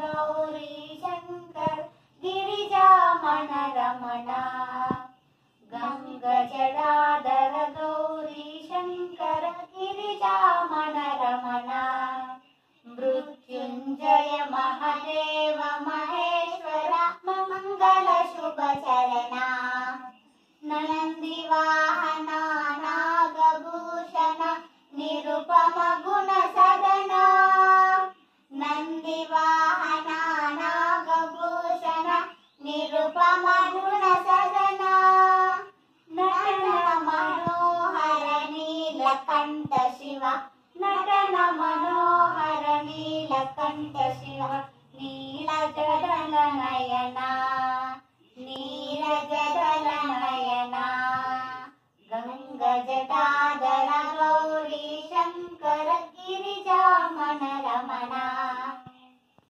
गौरी शंकर मन रमणा गंग गौरी शङ्कर गिरिजामण रमणा मृत्युंजय महदेव। नीलकण्ठ शिव नटन मनोहर नीलकण्ठ शिव नीलजडल नयना नीरजदल